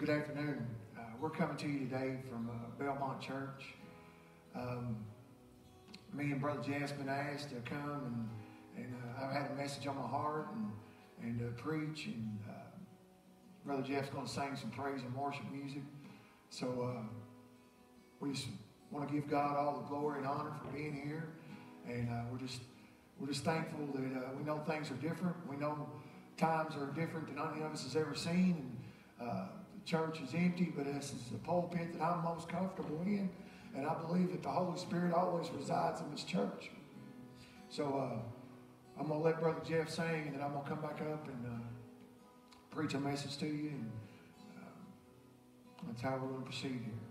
Good afternoon. Uh, we're coming to you today from uh, Belmont Church. Um, me and Brother Jeff's asked to come, and, and uh, I've had a message on my heart and, and preach. And uh, Brother Jeff's going to sing some praise and worship music. So uh, we just want to give God all the glory and honor for being here, and uh, we're just we're just thankful that we know things are different. We know times are different than any of us has ever seen. And, church is empty, but this is the pulpit that I'm most comfortable in. And I believe that the Holy Spirit always resides in this church. So uh, I'm going to let Brother Jeff sing, and then I'm going to come back up and uh, preach a message to you. And uh, that's how we're going to proceed here.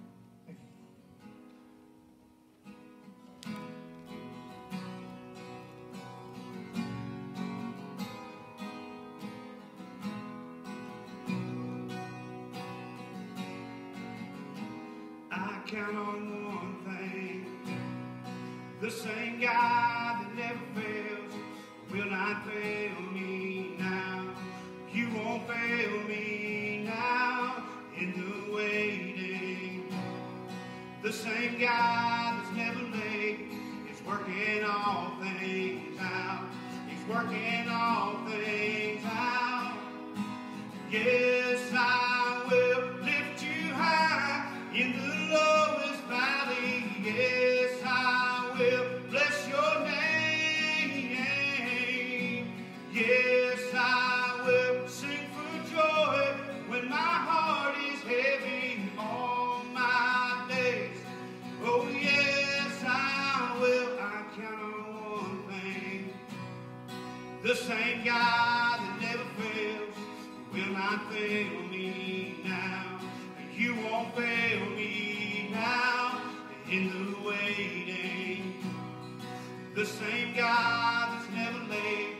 Same God that's never late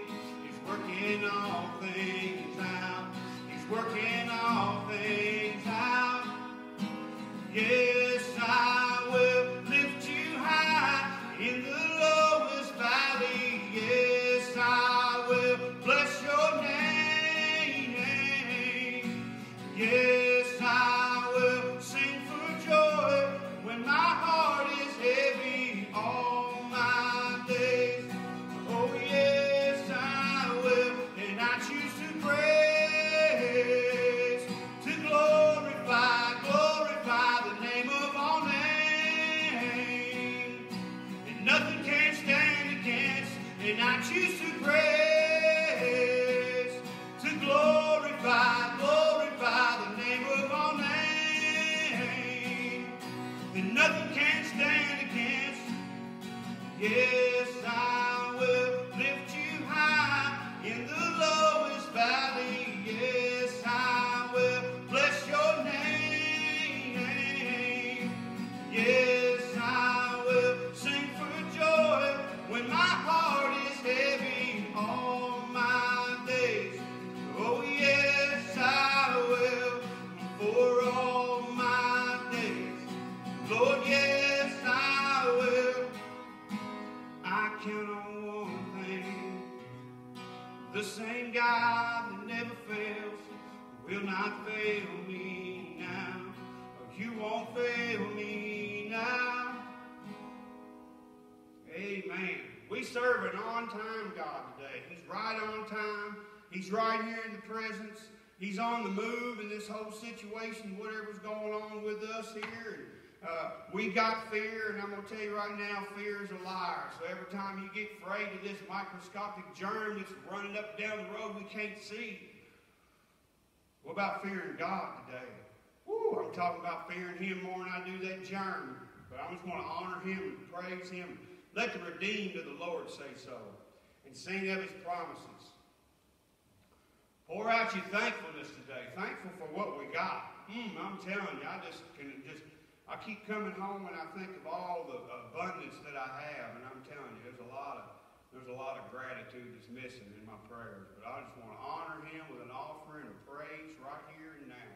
is working all things out. He's working we got fear, and I'm going to tell you right now, fear is a liar. So every time you get afraid of this microscopic germ that's running up down the road we can't see, what about fearing God today? Woo, I'm talking about fearing Him more than I do that germ. But I'm just going to honor Him and praise Him. Let the redeemed of the Lord say so, and sing of His promises. Pour out your thankfulness today. Thankful for what we got. Mm, I'm telling you, I just can just I keep coming home and I think of all the abundance that I have, and I'm telling you, there's a lot of there's a lot of gratitude that's missing in my prayers. But I just want to honor Him with an offering of praise right here and now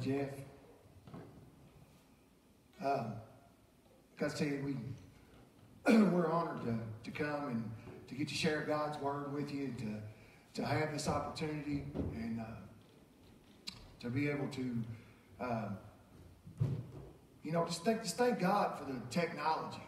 Jeff. Um, tell we we're honored to, to come and to get to share God's word with you, to to have this opportunity, and uh, to be able to, um, you know, just thank just thank God for the technology.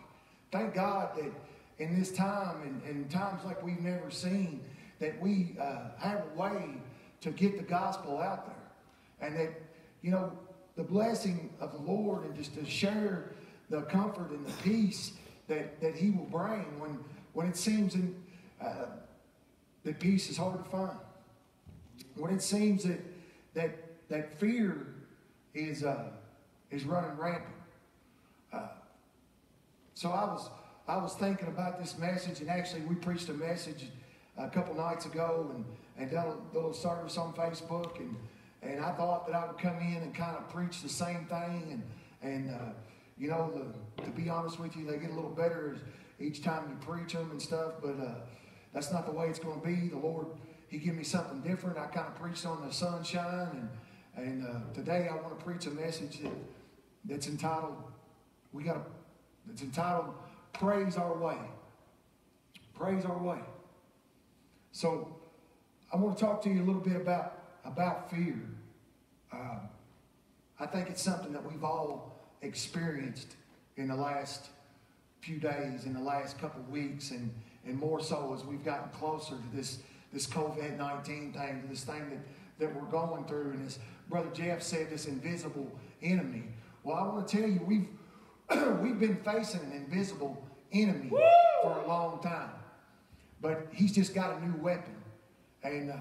Thank God that in this time and, and times like we've never seen, that we uh, have a way to get the gospel out there, and that you know the blessing of the Lord and just to share the comfort and the peace that, that He will bring when when it seems in, uh, that peace is hard to find. When it seems that that that fear is uh, is running rampant. Uh, so I was I was thinking about this message, and actually we preached a message a couple nights ago, and and done a little service on Facebook, and and I thought that I would come in and kind of preach the same thing, and and uh, you know, the, to be honest with you, they get a little better each time you preach them and stuff, but uh, that's not the way it's going to be. The Lord, He gave me something different. I kind of preached on the sunshine, and and uh, today I want to preach a message that that's entitled we got to it's entitled praise our way. Praise our way. So i want to talk to you a little bit about about fear um, i think it's something that we've all experienced in the last few days in the last couple weeks and and more so as we've gotten closer to this this covid-19 thing to this thing that that we're going through and as brother jeff said this invisible enemy well i want to tell you we've we've been facing an invisible enemy for a long time. But he's just got a new weapon. And, uh,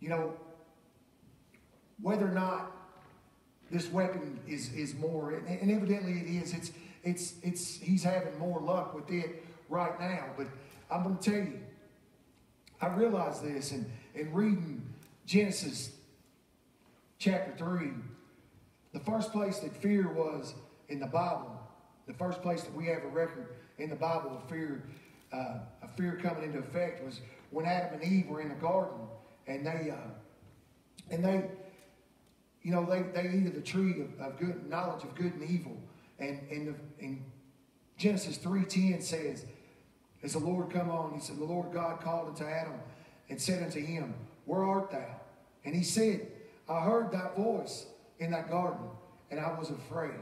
you know, whether or not this weapon is, is more, and, and evidently it is, it's, it's, it's, he's having more luck with it right now. But I'm going to tell you, I realized this in, in reading Genesis chapter 3, the first place that fear was in the Bible, the first place that we have a record in the Bible of fear, uh, of fear coming into effect was when Adam and Eve were in the garden, and they, uh, and they, you know, they, they eat of the tree of, of good knowledge of good and evil. And, and, the, and Genesis 3.10 says, as the Lord come on, he said, the Lord God called unto Adam and said unto him, Where art thou? And he said, I heard thy voice in that garden, and I was afraid.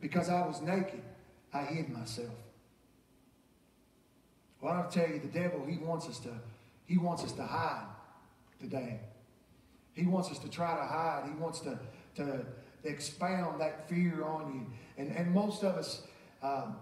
Because I was naked, I hid myself. Well, I'll tell you, the devil, he wants us to, he wants us to hide today. He wants us to try to hide. He wants to, to expound that fear on you. And, and most of us, um,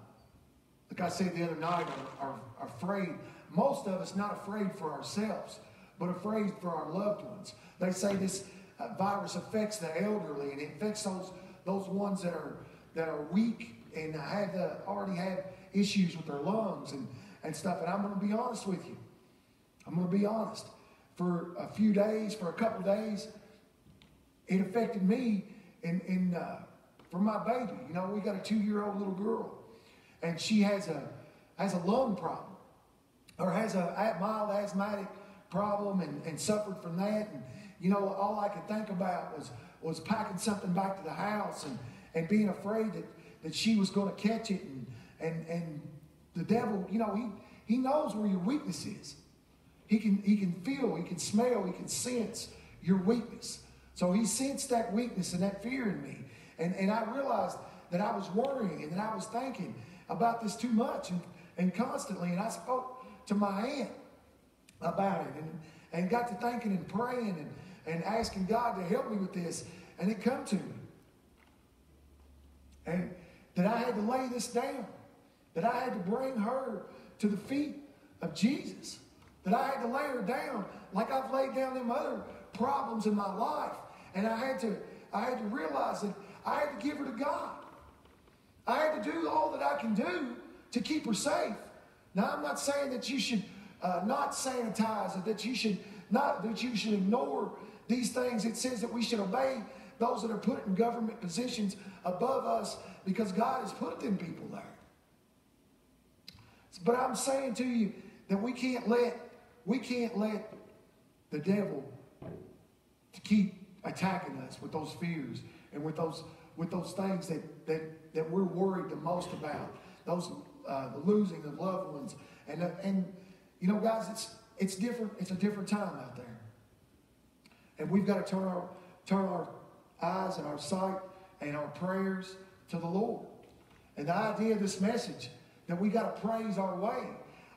like I said the other night, are, are, afraid. Most of us not afraid for ourselves, but afraid for our loved ones. They say this uh, virus affects the elderly and it affects those those ones that are that are weak and have uh, already have issues with their lungs and, and stuff. And I'm going to be honest with you. I'm going to be honest for a few days, for a couple days, it affected me in, in uh, for my baby. You know, we got a two-year-old little girl, and she has a has a lung problem, or has a mild asthmatic problem, and, and suffered from that. And you know, all I could think about was was packing something back to the house and and being afraid that that she was going to catch it, and and and the devil, you know, he he knows where your weakness is. He can, he can feel, he can smell, he can sense your weakness. So he sensed that weakness and that fear in me. And, and I realized that I was worrying and that I was thinking about this too much and, and constantly. And I spoke to my aunt about it and, and got to thinking and praying and, and asking God to help me with this. And it come to me. And that I had to lay this down. That I had to bring her to the feet of Jesus that I had to lay her down like I've laid down them other problems in my life. And I had to, I had to realize that I had to give her to God. I had to do all that I can do to keep her safe. Now I'm not saying that you should uh, not sanitize it, that you should not that you should ignore these things. It says that we should obey those that are put in government positions above us because God has put them people there. But I'm saying to you that we can't let we can't let the devil to keep attacking us with those fears and with those with those things that that, that we're worried the most about. Those uh, the losing of loved ones and uh, and you know guys it's it's different it's a different time out there and we've got to turn our turn our eyes and our sight and our prayers to the Lord and the idea of this message that we got to praise our way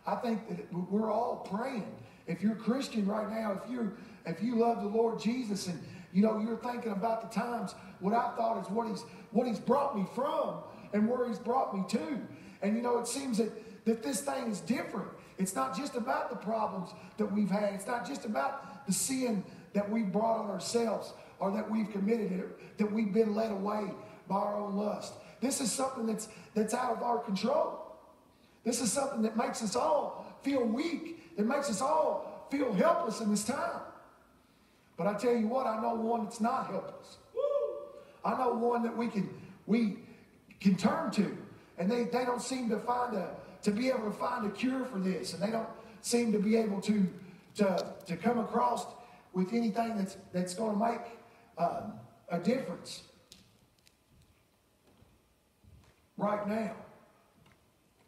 I think that we're all praying. If you're a Christian right now, if you if you love the Lord Jesus and you know you're thinking about the times what I thought is what he's what he's brought me from and where he's brought me to. And you know it seems that that this thing is different. It's not just about the problems that we've had. It's not just about the sin that we've brought on ourselves or that we've committed, that we've been led away by our own lust. This is something that's that's out of our control. This is something that makes us all feel weak, that makes us all feel helpless in this time. But I tell you what, I know one that's not helpless. I know one that we can we can turn to. And they, they don't seem to find a to be able to find a cure for this. And they don't seem to be able to to, to come across with anything that's that's going to make um, a difference right now.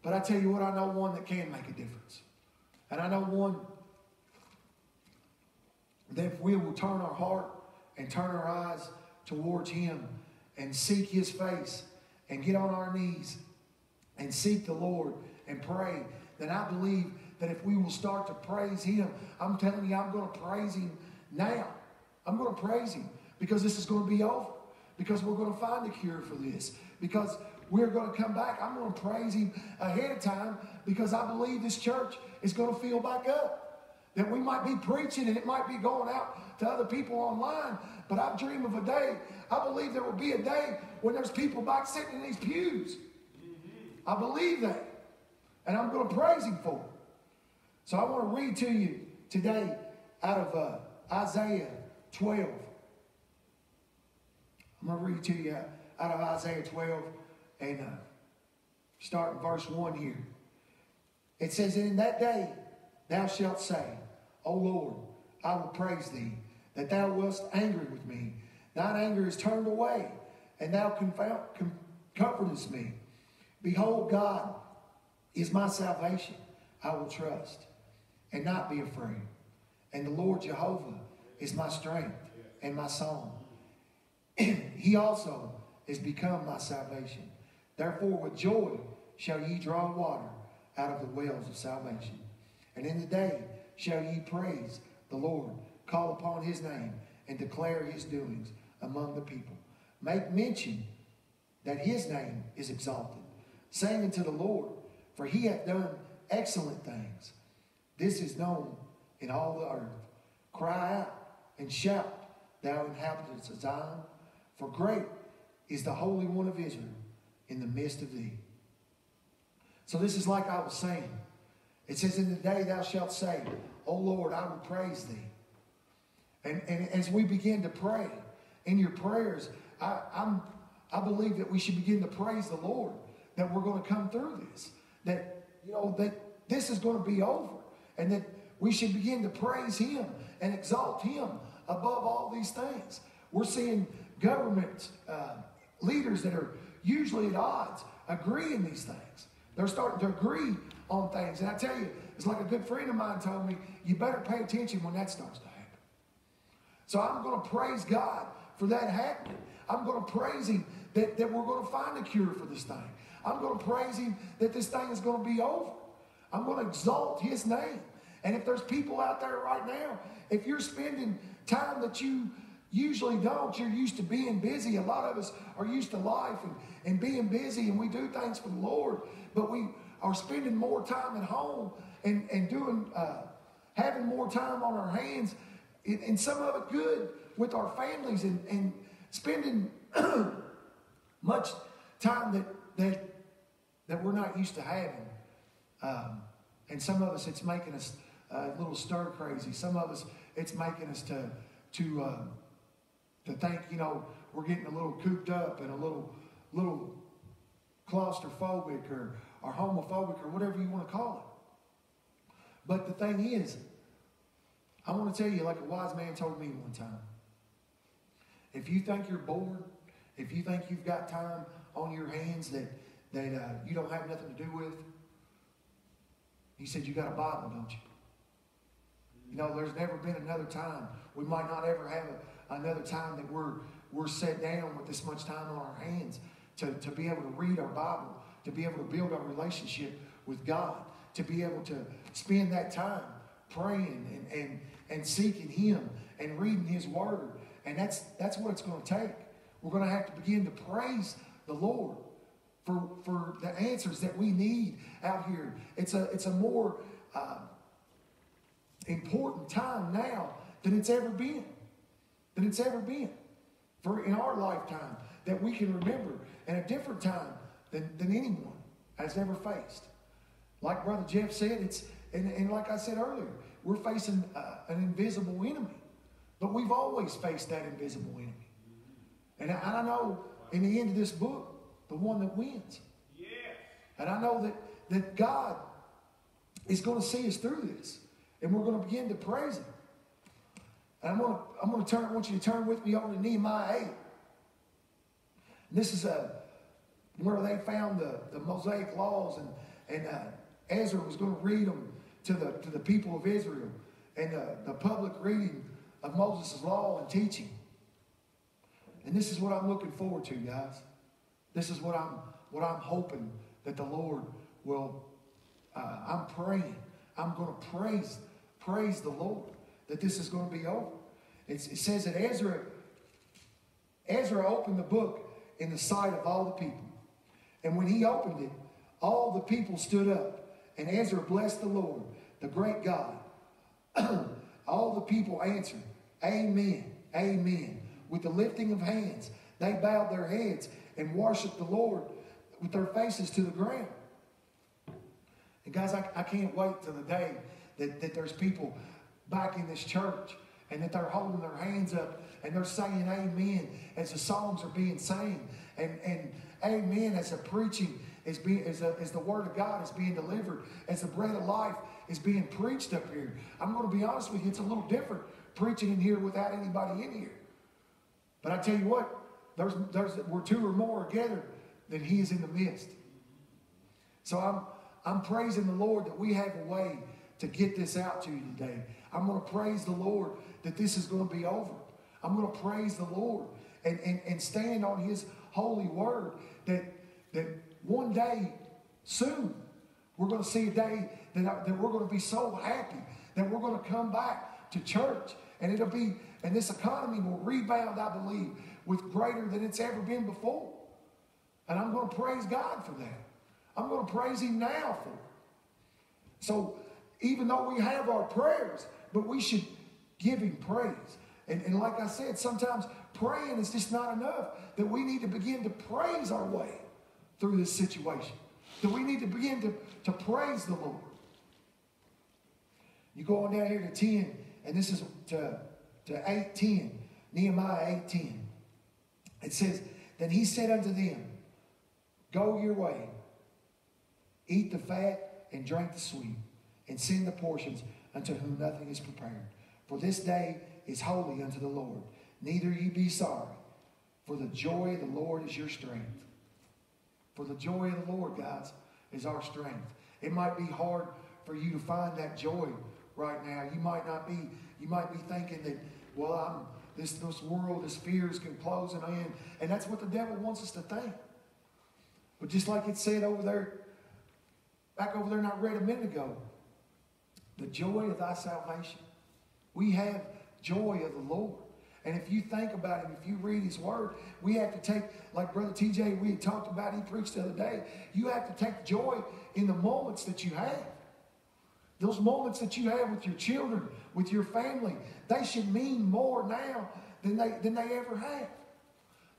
But I tell you what, I know one that can make a difference. And I know one that if we will turn our heart and turn our eyes towards Him and seek His face and get on our knees and seek the Lord and pray, then I believe that if we will start to praise Him, I'm telling you, I'm going to praise Him now. I'm going to praise Him because this is going to be over. Because we're going to find a cure for this. Because we're going to come back. I'm going to praise Him ahead of time because I believe this church is going to fill back up. That we might be preaching and it might be going out to other people online, but I dream of a day. I believe there will be a day when there's people back sitting in these pews. I believe that. And I'm going to praise Him for it. So I want to read to you today out of uh, Isaiah 12. I'm going to read to you out of Isaiah 12 and uh, start in verse 1 here. It says, In that day thou shalt say, O Lord, I will praise thee, that thou wast angry with me, Thine anger is turned away, and thou comfortest me. Behold, God is my salvation. I will trust and not be afraid. And the Lord Jehovah is my strength and my song. he also is become my salvation. Therefore, with joy shall ye draw water out of the wells of salvation. And in the day shall ye praise the Lord, call upon his name, and declare his doings among the people. Make mention that his name is exalted. Sing unto the Lord, for he hath done excellent things. This is known in all the earth. Cry out and shout, thou inhabitants of Zion, for great is the Holy One of Israel in the midst of thee. So this is like I was saying. It says, In the day thou shalt say, O Lord, I will praise thee. And, and as we begin to pray, in your prayers, I, I'm, I believe that we should begin to praise the Lord that we're going to come through this. That, you know, that this is going to be over. And that we should begin to praise Him and exalt Him above all these things. We're seeing government uh, leaders that are usually at odds agree in these things. They're starting to agree on things. And I tell you, it's like a good friend of mine told me, you better pay attention when that starts to happen. So I'm going to praise God for that happening. I'm going to praise Him that, that we're going to find a cure for this thing. I'm going to praise Him that this thing is going to be over. I'm going to exalt His name. And if there's people out there right now, if you're spending time that you usually don't, you're used to being busy. A lot of us are used to life and, and being busy, and we do things for the Lord, but we are spending more time at home and, and doing, uh, having more time on our hands, and, and some of it good with our families and, and spending much time that, that, that we're not used to having. Um, and some of us, it's making us a little stir crazy. Some of us, it's making us to, to, uh, to think, you know, we're getting a little cooped up and a little, little claustrophobic or, or homophobic or whatever you want to call it. But the thing is, I want to tell you, like a wise man told me one time, if you think you're bored, if you think you've got time on your hands that, that uh, you don't have nothing to do with, he said, You got a Bible, don't you? You know, there's never been another time. We might not ever have a, another time that we're, we're set down with this much time on our hands to, to be able to read our Bible, to be able to build our relationship with God, to be able to spend that time praying and, and, and seeking Him and reading His Word. And that's, that's what it's going to take. We're going to have to begin to praise the Lord for, for the answers that we need out here. It's a, it's a more uh, important time now than it's ever been. Than it's ever been. For in our lifetime that we can remember, and a different time than, than anyone has ever faced. Like Brother Jeff said, it's and, and like I said earlier, we're facing uh, an invisible enemy. But we've always faced that invisible enemy. And I, I know in the end of this book, the one that wins. Yes. And I know that, that God is going to see us through this. And we're going to begin to praise Him. And I'm going to, I'm going to turn, I want you to turn with me over to Nehemiah 8. And this is a, where they found the, the Mosaic laws, and, and uh, Ezra was going to read them to the, to the people of Israel, and uh, the public reading of Moses' law and teaching. And this is what I'm looking forward to, guys. This is what I'm, what I'm hoping that the Lord will, uh, I'm praying. I'm going to praise, praise the Lord that this is going to be over. It's, it says that Ezra, Ezra opened the book in the sight of all the people. And when he opened it, all the people stood up, and Ezra blessed the Lord, the great God. all the people answered, Amen, Amen. With the lifting of hands, they bowed their heads and worshiped the Lord with their faces to the ground. And guys, I, I can't wait till the day that, that there's people back in this church and that they're holding their hands up and they're saying amen as the songs are being sang and, and amen as the preaching is being as, a, as the word of God is being delivered, as the bread of life is being preached up here. I'm going to be honest with you, it's a little different preaching in here without anybody in here. But I tell you what, there's, there's, where two or more together then he is in the midst. So I'm, I'm praising the Lord that we have a way to get this out to you today. I'm going to praise the Lord that this is going to be over. I'm going to praise the Lord and, and, and stand on his holy word that, that one day soon we're going to see a day that, that we're going to be so happy that we're going to come back to church and it'll be, and this economy will rebound, I believe, with greater than it's ever been before. And I'm going to praise God for that. I'm going to praise Him now for it. So even though we have our prayers, but we should give Him praise. And, and like I said, sometimes praying is just not enough. That we need to begin to praise our way through this situation. That we need to begin to, to praise the Lord. You go on down here to 10, and this is to, to 810, Nehemiah 810. It says, Then he said unto them, Go your way, eat the fat and drink the sweet, and send the portions unto whom nothing is prepared. For this day is holy unto the Lord. Neither ye be sorry, for the joy of the Lord is your strength. For the joy of the Lord, guys, is our strength. It might be hard for you to find that joy right now. You might not be, you might be thinking that, well, I'm this, this world, this fear is closing in. And that's what the devil wants us to think. But just like it said over there, back over there, and I read a minute ago, the joy of thy salvation. We have joy of the Lord. And if you think about it, if you read his word, we have to take, like Brother TJ, we had talked about, he preached the other day, you have to take joy in the moments that you have. Those moments that you have with your children, with your family, they should mean more now than they, than they ever have.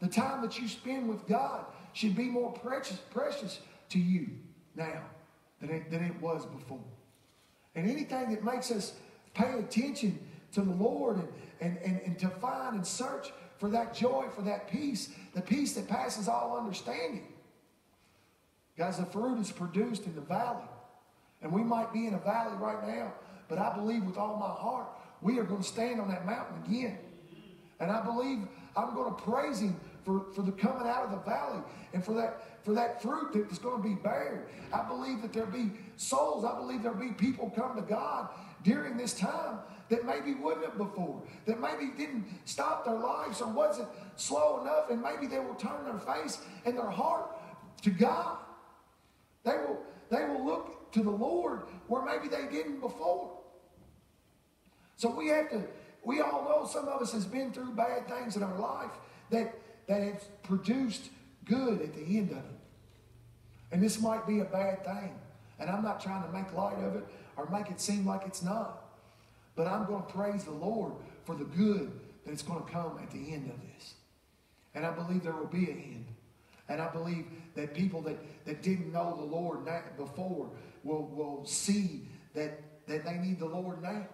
The time that you spend with God should be more precious, precious to you now than it, than it was before. And anything that makes us pay attention to the Lord and, and, and, and to find and search for that joy, for that peace, the peace that passes all understanding. Guys, the fruit is produced in the valley. And we might be in a valley right now, but I believe with all my heart, we are going to stand on that mountain again. And I believe I'm going to praise him for, for the coming out of the valley and for that for that fruit that is going to be bared. I believe that there'll be souls. I believe there'll be people come to God during this time that maybe wouldn't have before, that maybe didn't stop their lives or wasn't slow enough, and maybe they will turn their face and their heart to God. They will, they will look to the Lord where maybe they didn't before. So we have to, we all know some of us has been through bad things in our life that, that have produced good at the end of it. And this might be a bad thing. And I'm not trying to make light of it or make it seem like it's not. But I'm going to praise the Lord for the good that is going to come at the end of this. And I believe there will be an end. And I believe that people that, that didn't know the Lord before will, will see that, that they need the Lord now.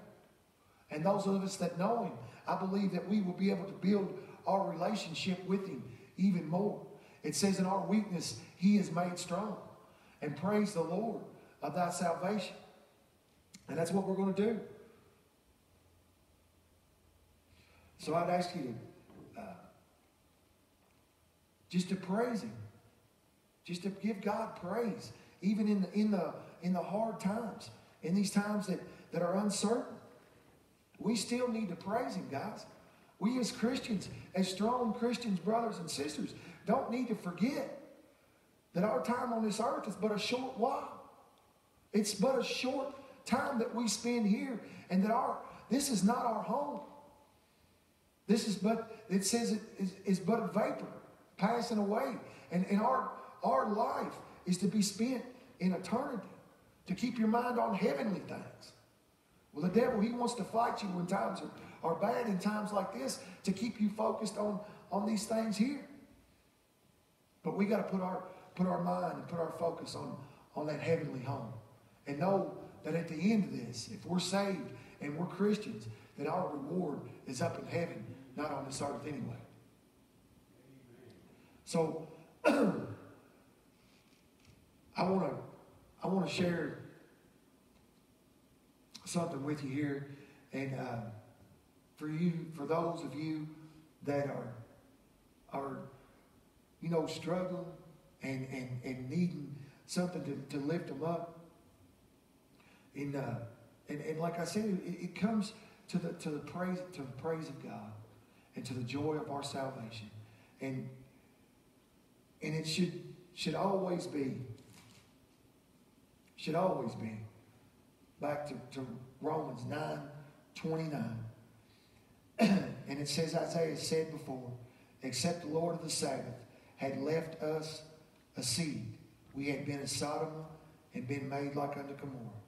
And those of us that know Him, I believe that we will be able to build our relationship with Him even more. It says, In our weakness, He is made strong. And praise the Lord of thy salvation. And that's what we're going to do. So I'd ask you to uh, just to praise Him, just to give God praise, even in the, in the, in the hard times, in these times that, that are uncertain. We still need to praise Him, guys. We as Christians, as strong Christians, brothers and sisters, don't need to forget that our time on this earth is but a short while. It's but a short time that we spend here, and that our this is not our home. This is but it says it is, is but a vapor passing away. And, and our our life is to be spent in eternity, to keep your mind on heavenly things. Well, the devil, he wants to fight you when times are, are bad in times like this to keep you focused on, on these things here. But we got to put our put our mind and put our focus on, on that heavenly home. And know that at the end of this, if we're saved and we're Christians, that our reward is up in heaven, not on this earth anyway. So I want to I want to share something with you here, and uh, for you, for those of you that are are, you know, struggling and, and, and needing something to, to lift them up. And, uh, and, and like I said, it, it comes to the, to, the praise, to the praise of God and to the joy of our salvation. And, and it should, should always be, should always be, back to, to Romans 9, 29. And it says, Isaiah said before, except the Lord of the Sabbath had left us a seed, we had been as Sodom and been made like unto Gomorrah.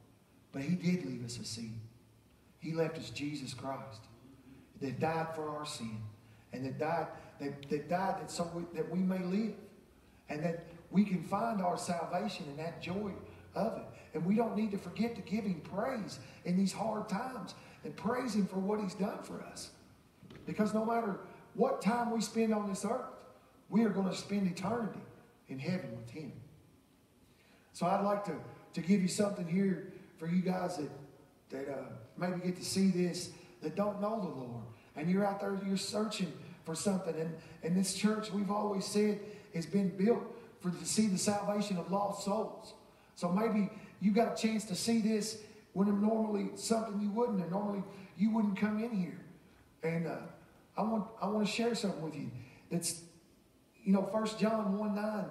But he did leave us a seed. He left us Jesus Christ that died for our sin and that died that, that died that so we, that we may live and that we can find our salvation and that joy of it. And we don't need to forget to give him praise in these hard times and praise him for what he's done for us. Because no matter what time we spend on this earth, we are going to spend eternity in heaven with him. So I'd like to, to give you something here for you guys that, that uh, maybe get to see this that don't know the Lord. And you're out there, you're searching for something. And, and this church, we've always said, has been built for to see the salvation of lost souls. So maybe you got a chance to see this when normally something you wouldn't, and normally you wouldn't come in here. And uh, I want I want to share something with you. That's you know, First John 1 9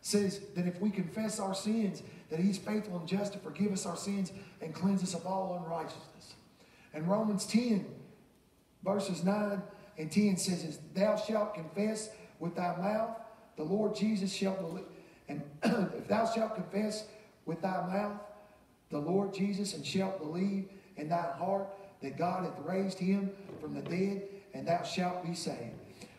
says that if we confess our sins, that he's faithful and just to forgive us our sins and cleanse us of all unrighteousness. And Romans 10, verses 9 and 10 says, Thou shalt confess with thy mouth the Lord Jesus shall believe. And if thou shalt confess with thy mouth the Lord Jesus and shalt believe in thy heart that God hath raised him from the dead, and thou shalt be saved.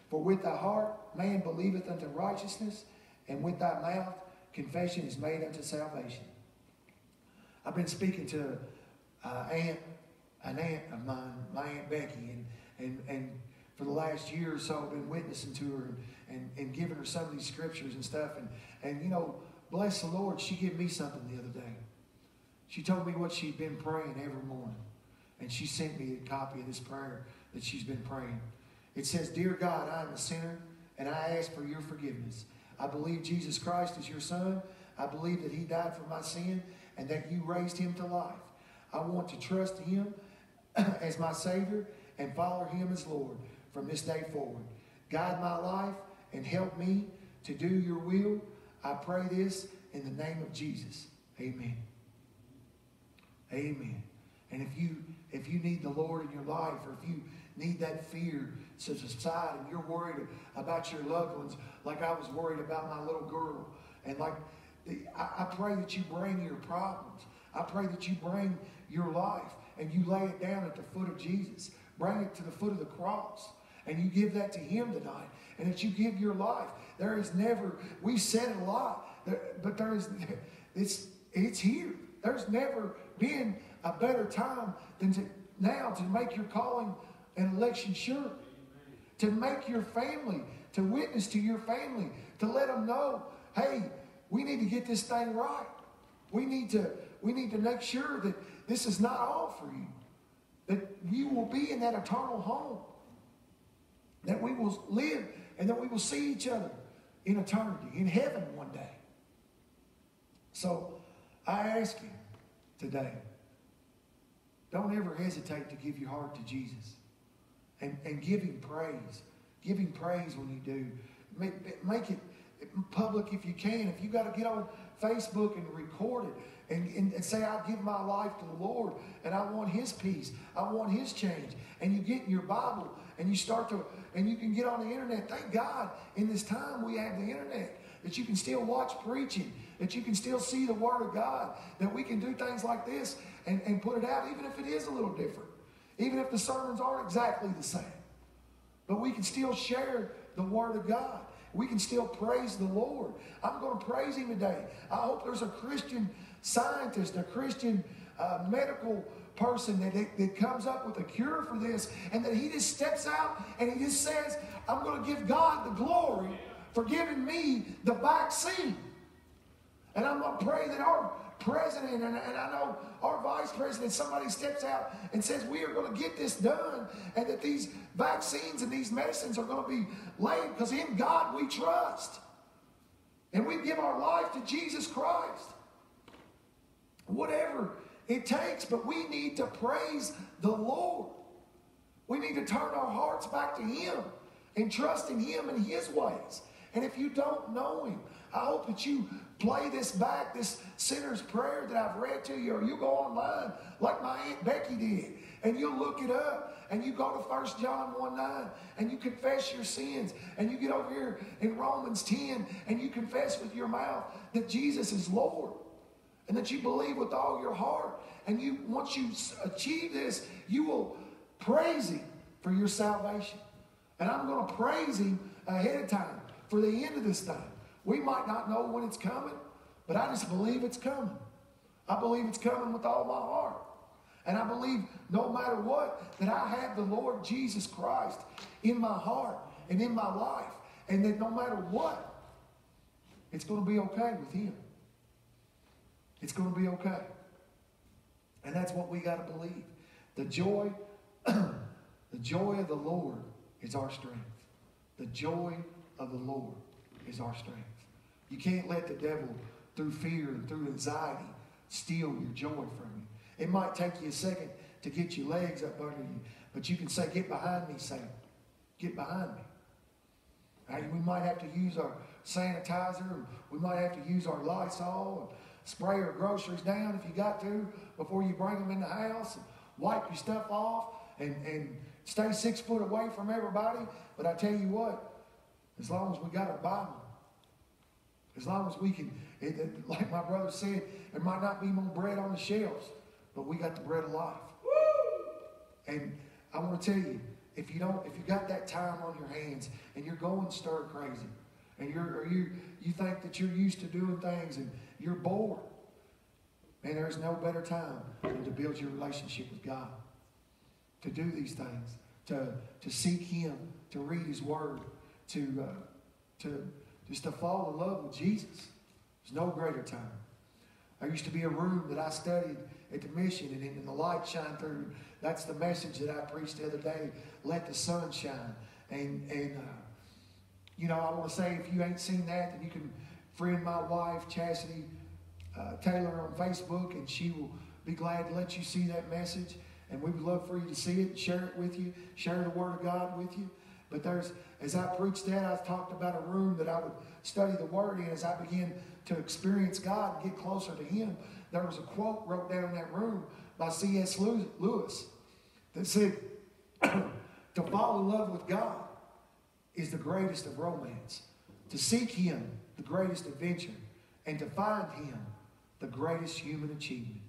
For with thy heart man believeth unto righteousness, and with thy mouth confession is made unto salvation. I've been speaking to uh, aunt, an aunt of mine, my aunt Becky, and, and, and for the last year or so, I've been witnessing to her and, and, and giving her some of these scriptures and stuff. And, and, you know, bless the Lord, she gave me something the other day. She told me what she'd been praying every morning. And she sent me a copy of this prayer that she's been praying. It says, Dear God, I am a sinner and I ask for your forgiveness. I believe Jesus Christ is your son. I believe that he died for my sin and that you raised him to life. I want to trust him as my Savior and follow him as Lord from this day forward. Guide my life and help me to do your will. I pray this in the name of Jesus. Amen. Amen. And if you if you need the Lord in your life, or if you need that fear to subside, and you're worried about your loved ones, like I was worried about my little girl, and like the, I, I pray that you bring your problems. I pray that you bring your life and you lay it down at the foot of Jesus. Bring it to the foot of the cross. And you give that to Him tonight. And that you give your life. There is never, we said it a lot, but there is, it's, it's here. There's never been a better time than to, now to make your calling and election sure. To make your family, to witness to your family, to let them know, hey, we need to get this thing right. We need to, we need to make sure that this is not all for you. That you will be in that eternal home. That we will live and that we will see each other in eternity, in heaven one day. So I ask you today, don't ever hesitate to give your heart to Jesus and, and give him praise. Give him praise when you do. Make, make it public if you can. If you got to get on Facebook and record it and, and, and, say, I give my life to the Lord and I want His peace, I want His change. And you get in your Bible and you start to, and you can get on the internet. Thank God in this time we have the internet that you can still watch preaching, that you can still see the Word of God, that we can do things like this and, and put it out, even if it is a little different, even if the sermons aren't exactly the same. But we can still share the Word of God. We can still praise the Lord. I'm going to praise Him today. I hope there's a Christian scientist, a Christian uh, medical person that, that comes up with a cure for this and that he just steps out and he just says, I'm going to give God the glory for giving me the vaccine. And I'm going to pray that our president and, and I know our vice president, somebody steps out and says we are going to get this done and that these vaccines and these medicines are going to be laid because in God we trust. And we give our life to Jesus Christ. Whatever it takes, but we need to praise the Lord. We need to turn our hearts back to Him and trust in Him and His ways. And if you don't know Him, I hope that you play this back, this sinner's prayer that I've read to you, or you go online like my Aunt Becky did, and you look it up, and you go to 1 John 1 9, and you confess your sins, and you get over here in Romans 10, and you confess with your mouth that Jesus is Lord, and that you believe with all your heart. And you once you achieve this, you will praise Him for your salvation. And I'm going to praise Him ahead of time for the end of this thing. We might not know when it's coming, but I just believe it's coming. I believe it's coming with all my heart. And I believe no matter what, that I have the Lord Jesus Christ in my heart and in my life. And that no matter what, it's going to be okay with Him. It's going to be okay. And that's what we got to believe. The joy, the joy of the Lord is our strength. The joy of the Lord is our strength. You can't let the devil, through fear and through anxiety, steal your joy from you. It might take you a second to get your legs up under you, but you can say, Get behind me, Satan. Get behind me. And we might have to use our sanitizer, we might have to use our Lysol, and spray our groceries down if you got to before you bring them in the house, wipe your stuff off, and, and stay six foot away from everybody. But I tell you what, as long as we got our Bible, as long as we can, it, it, like my brother said, there might not be more bread on the shelves, but we got the bread of life. Woo! And I want to tell you, if you don't, if you got that time on your hands and you're going stir crazy, and you're or you you think that you're used to doing things and you're bored, man, there's no better time than to build your relationship with God, to do these things, to to seek Him, to read His Word, to uh, to just to fall in love with Jesus. There's no greater time. There used to be a room that I studied at the mission, and, and the light shine through. That's the message that I preached the other day. Let the sun shine. And, and uh, you know, I want to say if you ain't seen that, then you can friend my wife, Chastity uh, Taylor, on Facebook, and she will be glad to let you see that message. And we would love for you to see it, and share it with you, share the Word of God with you. But there's, as I preached that, I talked about a room that I would study the Word in as I began to experience God and get closer to Him. There was a quote wrote down in that room by C.S. Lewis that said, To fall in love with God is the greatest of romance. To seek Him, the greatest adventure. And to find Him, the greatest human achievement.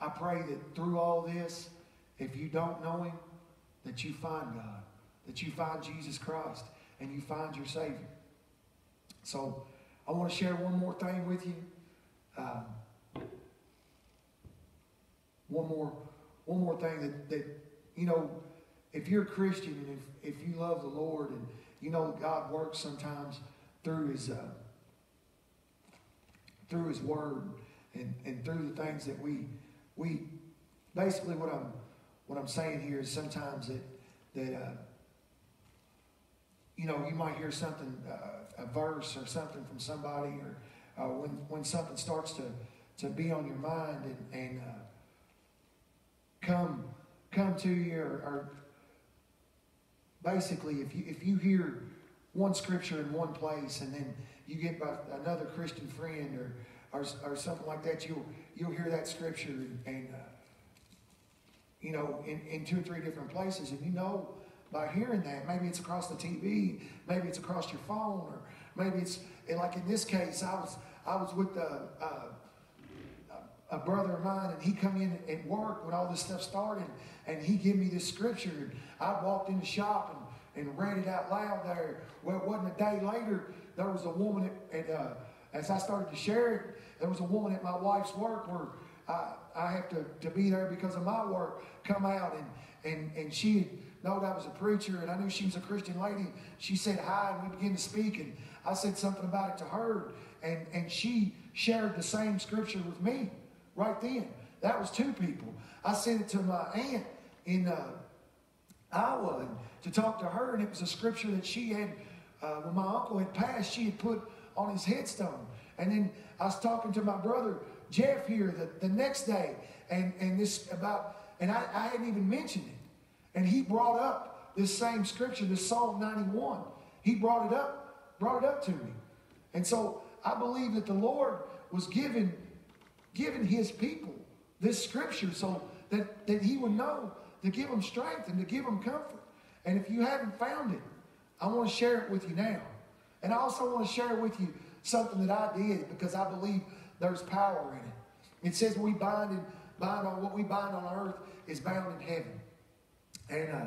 I pray that through all this, if you don't know Him, that you find God that you find Jesus Christ and you find your Savior. So I want to share one more thing with you. Um, one more, one more thing that, that you know, if you're a Christian and if, if you love the Lord and you know God works sometimes through His uh, through His Word and, and through the things that we we basically what I'm what I'm saying here is sometimes that that uh, you know, you might hear something, uh, a verse or something from somebody, or uh, when, when something starts to, to be on your mind and, and uh, come come to you, or, or, basically, if you if you hear one scripture in one place and then you get by another Christian friend or or, or something like that, you'll you'll hear that scripture and, and uh, you know in, in two or three different places, and you know by hearing that. Maybe it's across the TV, maybe it's across your phone, or maybe it's and like in this case, I was I was with a, a, a brother of mine, and he come in at work when all this stuff started, and he gave me this scripture, and I walked in the shop and, and read it out loud there. Well, it wasn't a day later, there was a woman at, at uh, as I started to share it, there was a woman at my wife's work where I, I have to, to be there because of my work, come out, and, and, and she know that was a preacher and I knew she was a Christian lady. She said hi and we began to speak and I said something about it to her and, and she shared the same scripture with me right then. That was two people. I sent it to my aunt in uh, Iowa to talk to her, and it was a scripture that she had, uh, when my uncle had passed, she had put on his headstone. And then I was talking to my brother Jeff here the, the next day, and, and this about, and I, I hadn't even mentioned it. And he brought up this same scripture, this Psalm 91. He brought it up, brought it up to me. And so I believe that the Lord was giving, giving his people this scripture so that, that he would know to give them strength and to give them comfort. And if you haven't found it, I want to share it with you now. And I also want to share with you something that I did because I believe there's power in it. It says we bind and bind on what we bind on earth is bound in heaven. And uh,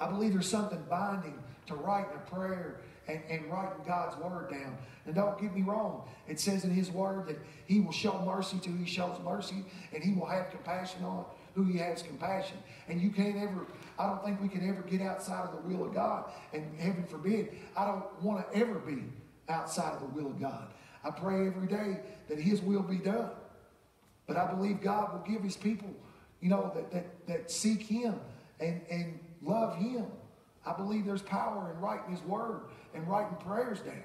I believe there's something binding to writing a prayer and, and writing God's word down. And don't get me wrong, it says in His word that He will show mercy to who He shows mercy, and He will have compassion on who He has compassion. And you can't ever, I don't think we can ever get outside of the will of God. And heaven forbid, I don't want to ever be outside of the will of God. I pray every day that His will be done. But I believe God will give His people, you know, that, that, that seek Him and, and love Him. I believe there's power in writing His Word and writing prayers down.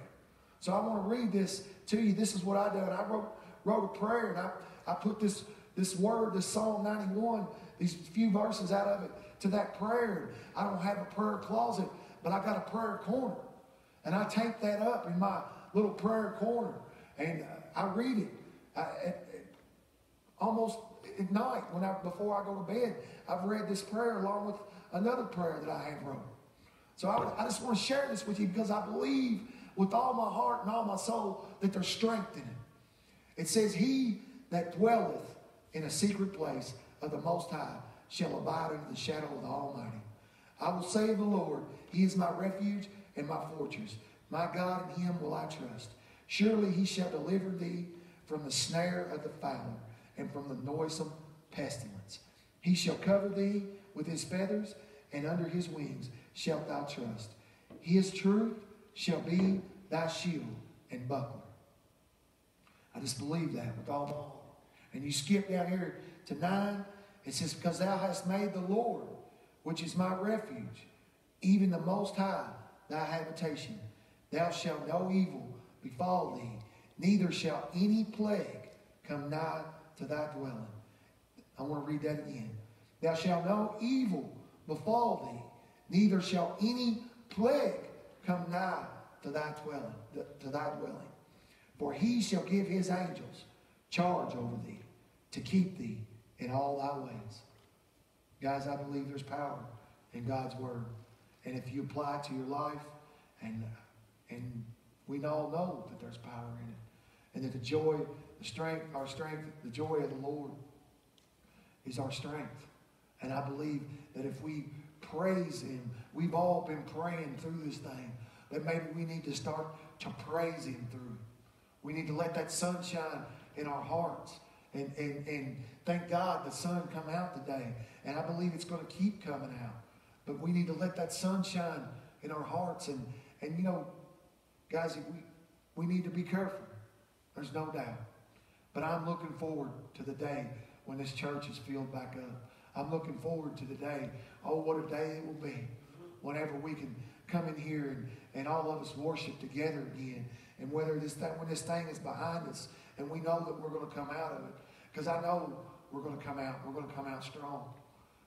So I want to read this to you. This is what I done. I wrote, wrote a prayer and I, I put this, this word, this Psalm 91, these few verses out of it to that prayer. I don't have a prayer closet, but I got a prayer corner. And I take that up in my little prayer corner and uh, I read it. I, at, almost at night when I, before I go to bed, I've read this prayer along with another prayer that I have wrote. So I, I just want to share this with you because I believe with all my heart and all my soul that there's strength in it. It says, He that dwelleth in a secret place of the Most High shall abide under the shadow of the Almighty. I will say of the Lord, He is my refuge and my fortress. My God, in Him will I trust. Surely He shall deliver thee from the snare of the fowler and from the noisome pestilence. He shall cover thee with His feathers, and under His wings shalt thou trust. His truth shall be thy shield and buckler. I just believe that with all my heart. And you skip down here to nine, it says, Because thou hast made the Lord, which is my refuge, even the Most High, thy habitation. Thou shalt no evil befall thee, neither shall any plague come nigh to thy dwelling. I want to read that again. Thou shalt no evil befall thee, neither shall any plague come nigh to thy dwelling, to thy dwelling. For he shall give his angels charge over thee to keep thee in all thy ways. Guys, I believe there's power in God's word. And if you apply it to your life, and and we all know that there's power in it. And that the joy, strength, our strength, the joy of the Lord is our strength. And I believe that if we praise Him. We've all been praying through this thing, that maybe we need to start to praise Him through. We need to let that sunshine in our hearts. And, and, and thank God the sun come out today. And I believe it's going to keep coming out. But we need to let that sunshine in our hearts. And, and you know, guys, we, we need to be careful. There's no doubt. But I'm looking forward to the day when this church is filled back up. I'm looking forward to the day. Oh, what a day it will be whenever we can come in here and, and all of us worship together again. And whether this thing, when this thing is behind us and we know that we're going to come out of it, because I know we're going to come out, we're going to come out strong.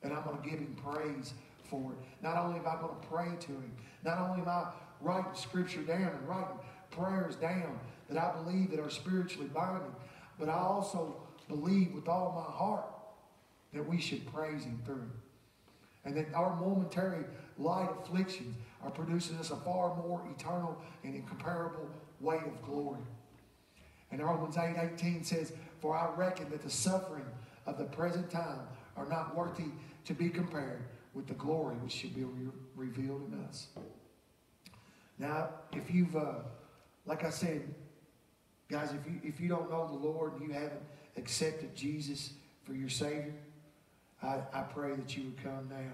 And I'm going to give him praise for it. Not only am I going to pray to him, not only am I writing scripture down and writing prayers down that I believe that are spiritually binding, but I also believe with all my heart that we should praise Him through. And that our momentary light afflictions are producing us a far more eternal and incomparable weight of glory. And Romans 8 18 says, For I reckon that the suffering of the present time are not worthy to be compared with the glory which should be re- revealed in us. Now, if you've, uh, like I said, guys, if you, if you don't know the Lord and you haven't accepted Jesus for your Savior, I, I pray that you would come now.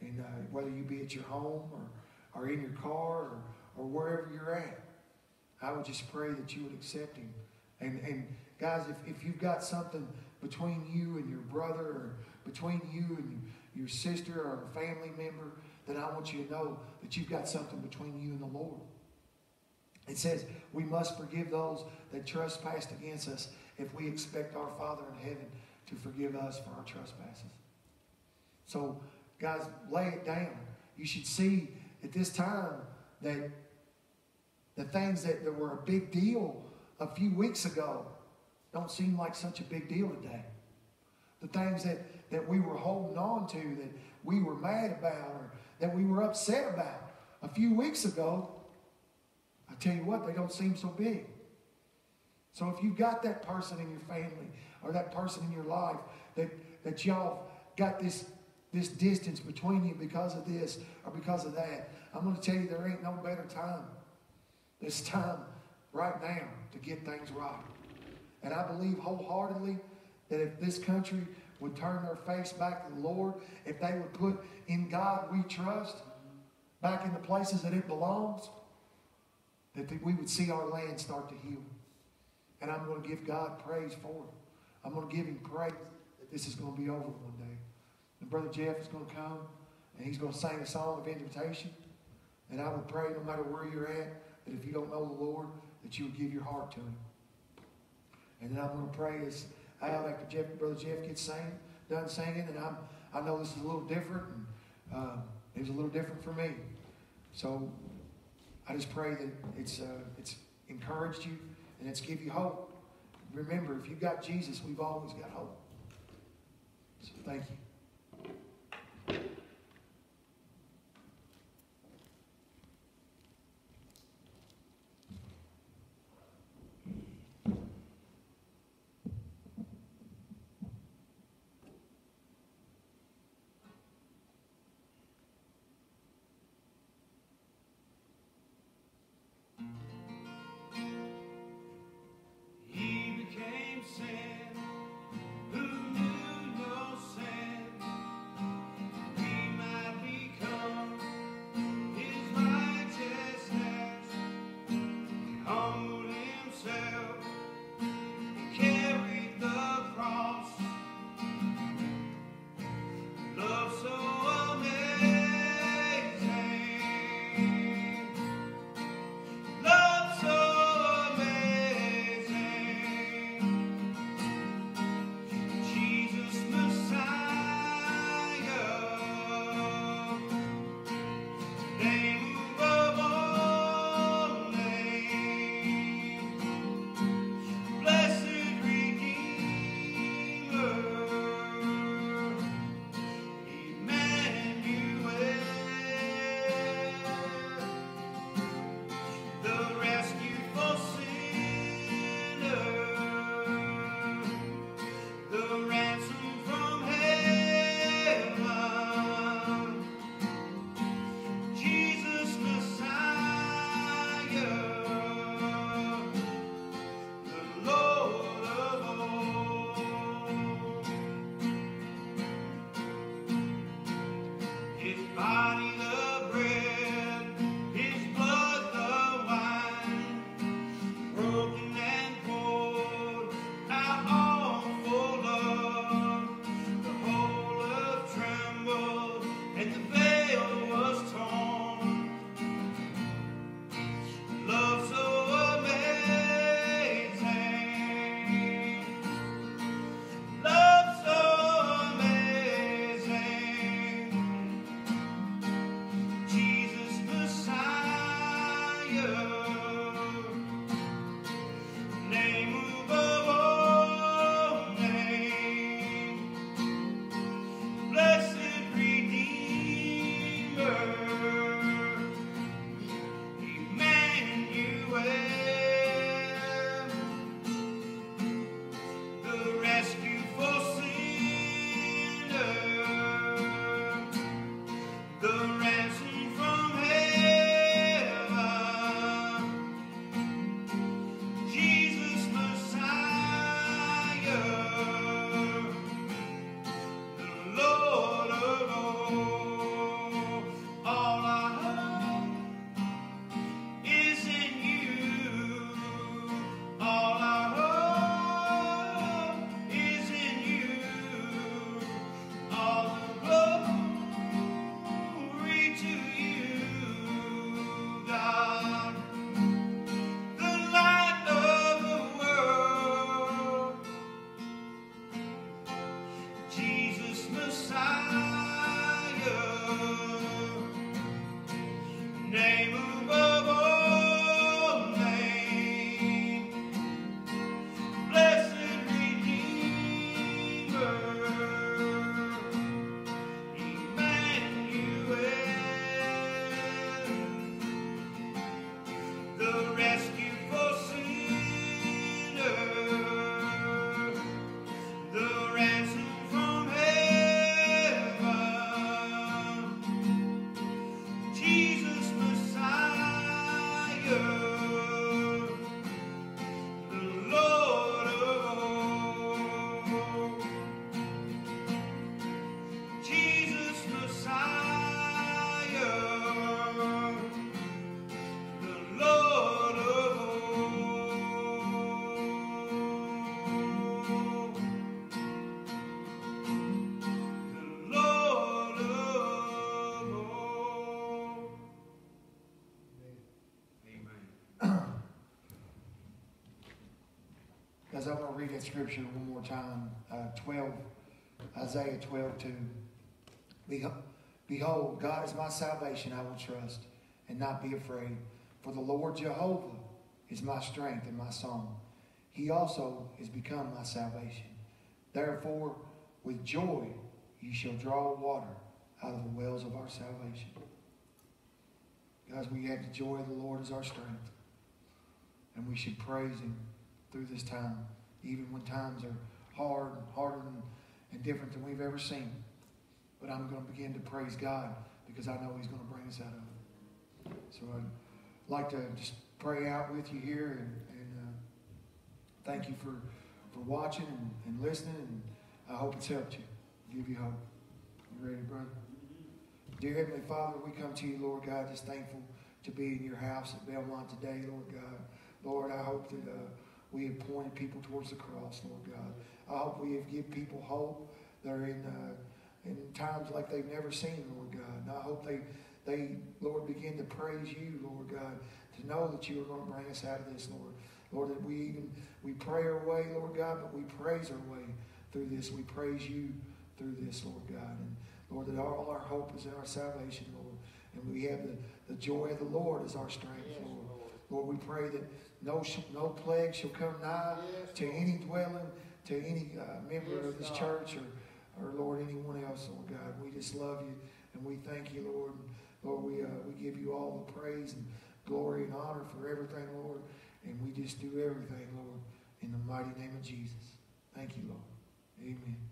And uh, whether you be at your home or, or in your car or, or wherever you're at, I would just pray that you would accept him. And, and guys, if, if you've got something between you and your brother or between you and your sister or a family member, then I want you to know that you've got something between you and the Lord. It says, we must forgive those that trespass against us if we expect our Father in heaven to forgive us for our trespasses. So, guys, lay it down. You should see at this time that the things that, that were a big deal a few weeks ago don't seem like such a big deal today. The things that, that we were holding on to, that we were mad about, or that we were upset about a few weeks ago, tell you what, they don't seem so big. So if you've got that person in your family or that person in your life that, that y'all got this, this distance between you because of this or because of that, I'm going to tell you there ain't no better time. It's time right now to get things right. And I believe wholeheartedly that if this country would turn their face back to the Lord, if they would put in God we trust back in the places that it belongs, that we would see our land start to heal. And I'm going to give God praise for it. I'm going to give him praise that this is going to be over one day. And Brother Jeff is going to come and he's going to sing a song of invitation. And I would pray no matter where you're at, that if you don't know the Lord, that you would give your heart to him. And then I'm going to pray as Al, after Jeff, Brother Jeff gets sang, done singing, and I'm, I know this is a little different, and uh, it was a little different for me. So I just pray that it's, uh, it's encouraged you and it's give you hope. Remember, if you've got Jesus, we've always got hope. So thank you. He Christmas I I'm going to read that scripture one more time. Uh, 12, Isaiah 12, 2. Behold, God is my salvation, I will trust, and not be afraid. For the Lord Jehovah is my strength and my song. He also is become my salvation. Therefore, with joy you shall draw water out of the wells of our salvation. Guys, we have the joy of the Lord as our strength. And we should praise Him through this time, even when times are hard, and harder and, and different than we've ever seen. But I'm going to begin to praise God because I know He's going to bring us out of it. So I'd like to just pray out with you here and, and uh, thank you for, for watching and, and listening. And I hope it's helped you, give you hope. You ready, brother? Dear Heavenly Father, we come to you, Lord God, just thankful to be in your house at Belmont today, Lord God. Lord, I hope that uh, we have pointed people towards the cross, Lord God. I hope we have given people hope. They're in, uh, in times like they've never seen, Lord God. And I hope they, they, Lord, begin to praise you, Lord God, to know that you are going to bring us out of this, Lord. Lord, that we even, we pray our way, Lord God, but we praise our way through this. We praise you through this, Lord God. And Lord, that all our hope is in our salvation, Lord. And we have the, the joy of the Lord as our strength. Lord. Lord, we pray that no, no plague shall come nigh yes, to any dwelling, to any uh, member yes, of this God. church or, or, Lord, anyone else, Lord God. We just love you and we thank you, Lord. Lord, we, uh, we give you all the praise and glory and honor for everything, Lord. And we just do everything, Lord, in the mighty name of Jesus. Thank you, Lord. Amen.